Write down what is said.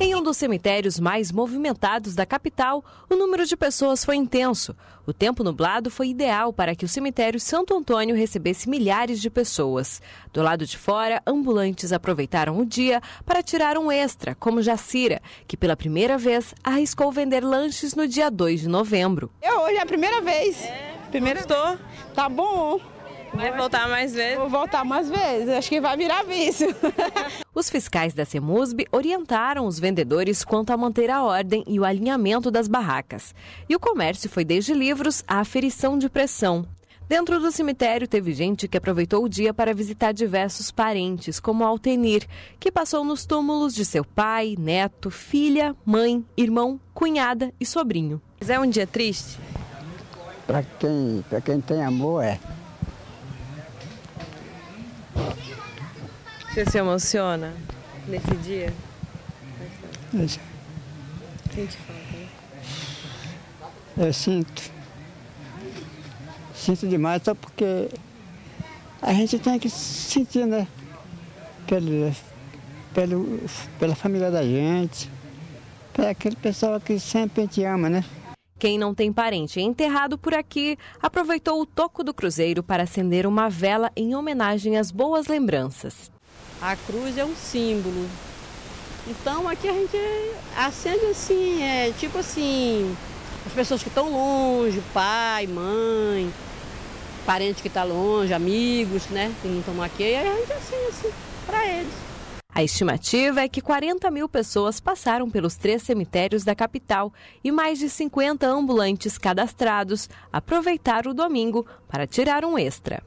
Em um dos cemitérios mais movimentados da capital, o número de pessoas foi intenso. O tempo nublado foi ideal para que o cemitério Santo Antônio recebesse milhares de pessoas. Do lado de fora, ambulantes aproveitaram o dia para tirar um extra, como Jacira, que pela primeira vez arriscou vender lanches no dia 2 de novembro. Eu hoje é a primeira vez. É, primeira Gostou? Tá bom. Vai voltar mais vezes? Vou voltar mais vezes, acho que vai virar vício. Os fiscais da CEMUSB orientaram os vendedores quanto a manter a ordem e o alinhamento das barracas. E o comércio foi desde livros à aferição de pressão. Dentro do cemitério, teve gente que aproveitou o dia para visitar diversos parentes, como Altenir, que passou nos túmulos de seu pai, neto, filha, mãe, irmão, cunhada e sobrinho. Mas é um dia triste? Para quem, quem tem amor, é. Você se emociona nesse dia? Sente falta, né? Eu sinto. Sinto demais só porque a gente tem que sentir, né? Pelo, pelo, pela família da gente, para aquele pessoal que sempre a gente ama, né? Quem não tem parente enterrado por aqui aproveitou o toco do cruzeiro para acender uma vela em homenagem às boas lembranças. A cruz é um símbolo. Então aqui a gente acende assim, é tipo assim, as pessoas que estão longe, pai, mãe, parente que está longe, amigos, né? Que não estão aqui, a gente acende assim, para eles. A estimativa é que 40 mil pessoas passaram pelos três cemitérios da capital e mais de 50 ambulantes cadastrados aproveitaram o domingo para tirar um extra.